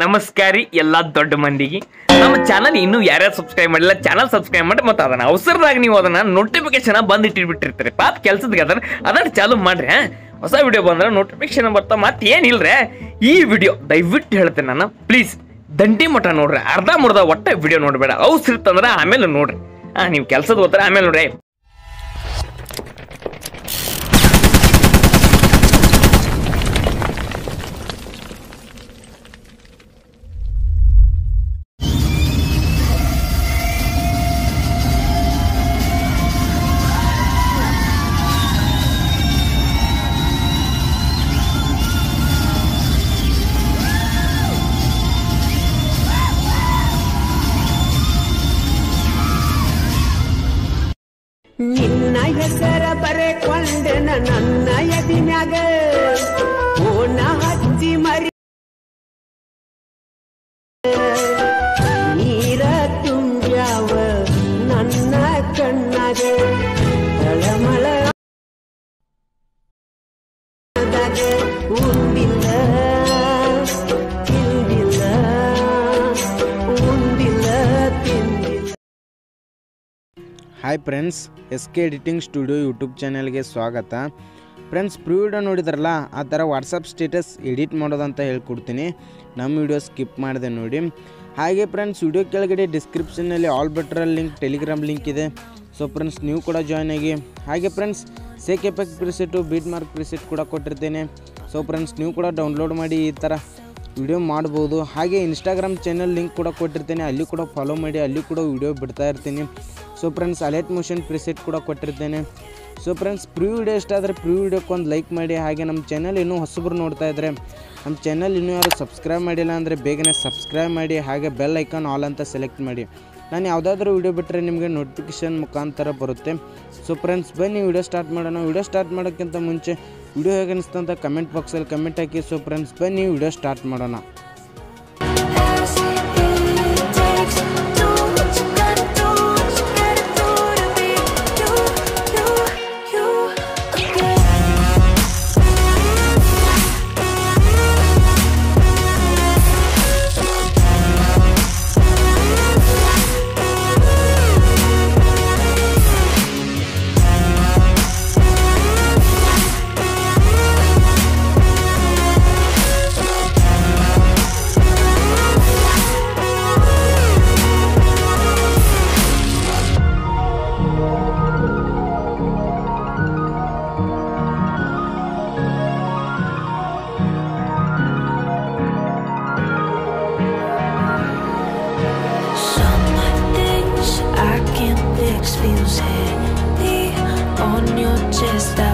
ನಮಸ್ಕಾರಿ ಎಲ್ಲ ದೊಡ್ಡ ಮಂದಿಗೆ. ನಮ್ಮ ಚಾನಲ್ ಇನ್ನೂ ಯಾರ್ಯಾರು ಸಬ್ಸ್ಕ್ರೈಬ್ ಮಾಡಿಲ್ಲ ಚಾನಲ್ ಸಬ್ಸ್ಕ್ರೈಬ್ ಮಾಡಿ ಮತ್ತು ಅದನ್ನ ಅವಸರದಾಗ ನೀವು ಅದನ್ನ ನೋಟಿಫಿಕೇಶನ್ ಬಂದು ಇಟ್ಟಿರ್ಬಿಟ್ಟಿರ್ತೀರಿ ಪಾಪ ಕೆಲ್ಸದ ಅದನ್ನ ಅದನ್ನ ಚಾಲು ಮಾಡ್ರಿ? ಹೊಸ ವಿಡಿಯೋ ಬಂದ್ರೆ ನೋಟಿಫಿಕೇಶನ್ ಬರ್ತಾ, ಮತ್ತೆ ಏನಿಲ್ರೆ ಈ ವಿಡಿಯೋ ದಯವಿಟ್ಟು ಹೇಳ್ತೇನೆ ನಾನು ಪ್ಲೀಸ್ ದಂಡಿ ಮಠ ನೋಡ್ರಿ, ಅರ್ಧ ಮುರ್ಧ ಒಟ್ಟ ವಿಡಿಯೋ ನೋಡಬೇಡ ಅವಸರಿತ್ತಂದ್ರೆ ಆಮೇಲೆ ನೋಡ್ರಿ. ಹಾಂ, ನೀವು ಕೆಲಸದ ಹೋದ್ರೆ ಆಮೇಲೆ ನೋಡ್ರಿ. ಹೆಸರ ಬರೆಕೊಂಡೆನ ನನ್ನ ಎದಿನಾಗ ಓಣ ಹಚ್ಚಿ ಮರಿ hi friends S K editing studio YouTube ಚಾನಲ್ಗೆ ಸ್ವಾಗತ. ಫ್ರೆಂಡ್ಸ್ ಪ್ರೀ ವಿಡಿಯೋ ನೋಡಿದ್ರಲ್ಲ, ಆ ಥರ ವಾಟ್ಸಪ್ ಸ್ಟೇಟಸ್ ಎಡಿಟ್ ಮಾಡೋದಂತ ಹೇಳ್ಕೊಡ್ತೀನಿ. ನಮ್ಮ ವಿಡಿಯೋ ಸ್ಕಿಪ್ ಮಾಡಿದೆ ನೋಡಿ. ಹಾಗೆ ಫ್ರೆಂಡ್ಸ್ ವಿಡಿಯೋ ಕೆಳಗಡೆ ಡಿಸ್ಕ್ರಿಪ್ಷನ್ನಲ್ಲಿ ಆಲ್ ಬೆಟ್ರಲ್ಲಿ ಲಿಂಕ್ ಟೆಲಿಗ್ರಾಮ್ ಲಿಂಕ್ ಇದೆ. ಸೊ ಫ್ರೆಂಡ್ಸ್ ನೀವು ಕೂಡ ಜಾಯ್ನ್ ಆಗಿ. ಹಾಗೆ friends shake effect preset beat mark preset ಕೂಡ ಕೊಟ್ಟಿರ್ತೇನೆ. ಸೊ ಫ್ರೆಂಡ್ಸ್ ನೀವು ಕೂಡ ಡೌನ್ಲೋಡ್ ಮಾಡಿ ಈ ಥರ ವಿಡಿಯೋ ಮಾಡ್ಬೋದು. ಹಾಗೆ ಇನ್ಸ್ಟಾಗ್ರಾಮ್ ಚಾನಲ್ ಲಿಂಕ್ ಕೂಡ ಕೊಟ್ಟಿರ್ತೇನೆ. ಅಲ್ಲಿ ಕೂಡ ಫಾಲೋ ಮಾಡಿ, ಅಲ್ಲಿ ಕೂಡ ವಿಡಿಯೋ ಬಿಡ್ತಾ ಇರ್ತೀನಿ. So friends alert motion preset ಕೂಡ ಕೊಟ್ಟಿರ್ತೇನೆ. ಸೊ ಫ್ರೆಂಡ್ಸ್ ಪ್ರೀ ವಿಡಿಯೋ ಇಷ್ಟ ಆದರೆ ಪ್ರೀ ವಿಡಿಯೋಕ್ಕೆ ಒಂದು ಲೈಕ್ ಮಾಡಿ. ಹಾಗೆ ನಮ್ಮ ಚಾನಲ್ ಇನ್ನೂ ಹೊಸಬ್ರು ನೋಡ್ತಾ ಇದ್ದರೆ ನಮ್ಮ ಚಾನಲ್ ಇನ್ನೂ ಯಾರು ಸಬ್ಸ್ಕ್ರೈಬ್ ಮಾಡಿಲ್ಲ ಅಂದರೆ ಬೇಗನೆ ಸಬ್ಸ್ಕ್ರೈಬ್ ಮಾಡಿ. ಹಾಗೆ ಬೆಲ್ ಐಕಾನ್ ಆಲ್ ಅಂತ ಸೆಲೆಕ್ಟ್ ಮಾಡಿ. ನಾನು ಯಾವುದಾದ್ರೂ ವಿಡಿಯೋ ಬಿಟ್ಟರೆ ನಿಮಗೆ ನೋಟಿಫಿಕೇಶನ್ ಮುಖಾಂತರ ಬರುತ್ತೆ. ಸೊ ಫ್ರೆಂಡ್ಸ್ ಬನ್ನಿ ವಿಡಿಯೋ ಸ್ಟಾರ್ಟ್ ಮಾಡೋಣ. ವಿಡಿಯೋ ಸ್ಟಾರ್ಟ್ ಮಾಡೋಕ್ಕಿಂತ ಮುಂಚೆ ವಿಡಿಯೋ ಹೇಗೆ ಅನಿಸ್ತು ಅಂತ ಕಮೆಂಟ್ ಬಾಕ್ಸಲ್ಲಿ ಕಮೆಂಟ್ ಹಾಕಿ. ಸೊ ಫ್ರೆಂಡ್ಸ್ ಬನ್ನಿ ವಿಡಿಯೋ ಸ್ಟಾರ್ಟ್ ಮಾಡೋಣ. just